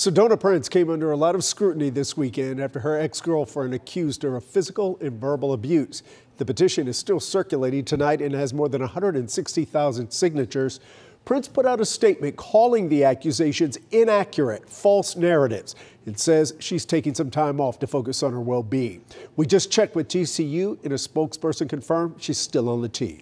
Sedona Prince came under a lot of scrutiny this weekend after her ex-girlfriend accused her of physical and verbal abuse. The petition is still circulating tonight and has more than 160,000 signatures. Prince put out a statement calling the accusations inaccurate, false narratives. It says she's taking some time off to focus on her well-being. We just checked with TCU and a spokesperson confirmed she's still on the team.